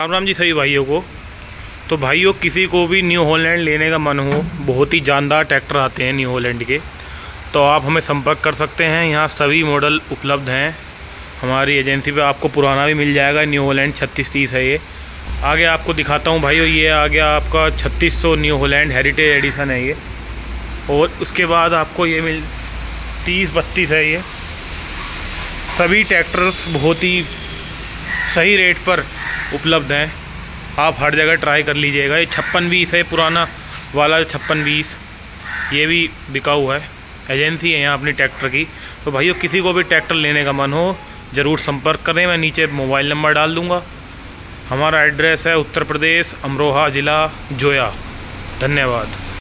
राम राम जी, सभी भाइयों को। तो भाइयों, किसी को भी न्यू हॉलैंड लेने का मन हो, बहुत ही जानदार ट्रैक्टर आते हैं न्यू हॉलैंड के। तो आप हमें संपर्क कर सकते हैं, यहाँ सभी मॉडल उपलब्ध हैं। हमारी एजेंसी पे आपको पुराना भी मिल जाएगा न्यू हॉलैंड छत्तीस तीस है ये। आगे आपको दिखाता हूँ भाइयों, ये आ गया आपका छत्तीस सौ न्यू हॉलैंड हेरिटेज एडिसन है ये। और उसके बाद आपको ये मिल, तीस बत्तीस है ये। सभी ट्रैक्टर्स बहुत ही सही रेट पर उपलब्ध हैं। आप हर जगह ट्राई कर लीजिएगा। ये छप्पन बीस है, पुराना वाला छप्पन बीस, ये भी बिका हुआ है। एजेंसी है यहाँ अपनी ट्रैक्टर की। तो भाइयों, किसी को भी ट्रैक्टर लेने का मन हो, ज़रूर संपर्क करें। मैं नीचे मोबाइल नंबर डाल दूँगा। हमारा एड्रेस है उत्तर प्रदेश, अमरोहा ज़िला, जोया। धन्यवाद।